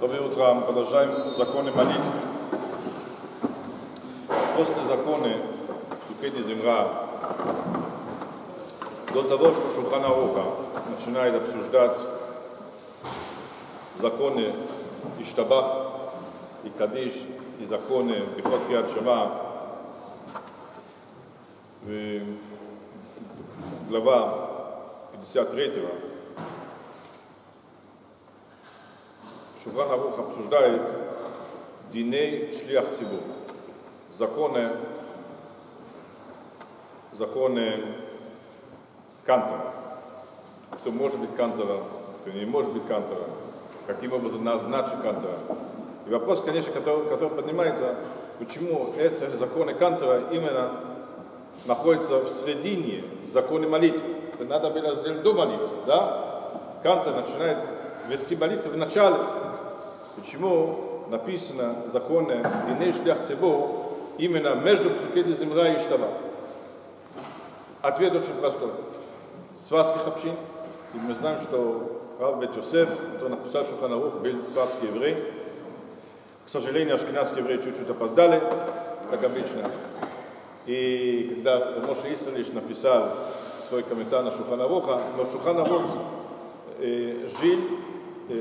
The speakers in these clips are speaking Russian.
утро мы продолжаем законы молитвы. После законы Сукеди Земра, до того, что Шухана Руха начинает обсуждать законы Иштабах и Кадиш, и законы Бихот Пиат Шама, глава 53 Шухан Арух обсуждает Диней Шлях Цибур, законы, законы Кантора. Кто может быть Кантора, кто не может быть Кантора, каким образом назначить Кантора. И вопрос, конечно, который, который поднимается, почему эти законы Кантора именно находятся в середине законы молитвы. Это надо было сделать до молитвы, да? Кантор начинает вести молитву в начале, Почему написано законы Диней Шлях Цибу именно между Псукеди Земра и Штаба? Ответ очень простой. Сватских общин. И мы знаем, что Рав Бет Йосеф, который написал Шуханарух, был сватский еврей. К сожалению, ашкенадские евреи чуть-чуть опоздали, как обычно. И когда Моше Исалич написал свой комментарий на Шуханаруха, но Шуханарух э, жил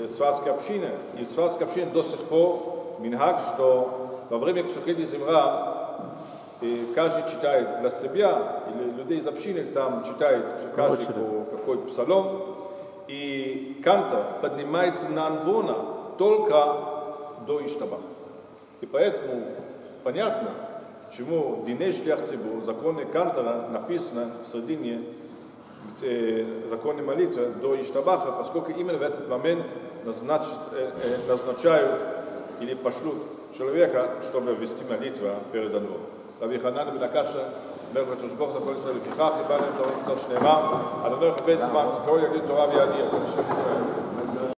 сватской общины. И сватская община до сих пор минхаг, что во время Псукеди Земра каждый читает для себя, или людей из общины там читает каждый по какой псалом, и канта поднимается на анвона только до Иштаба. И поэтому понятно, почему Диней Шлях Цибу, законы Кантора написано в середине э, законы молитвы до Иштабаха, поскольку именно в этот момент назнач, э, э, назначают или пошлют человека, чтобы вести молитву перед Анвом. רבי חנן בן הקשה, אומר הקדוש ברוך הוא כל ישראל לפיכך, איבדנו את תורה שנאמר, אדוני חפץ זמן, זכרו יגיד תורה וידיע, כל ישראל.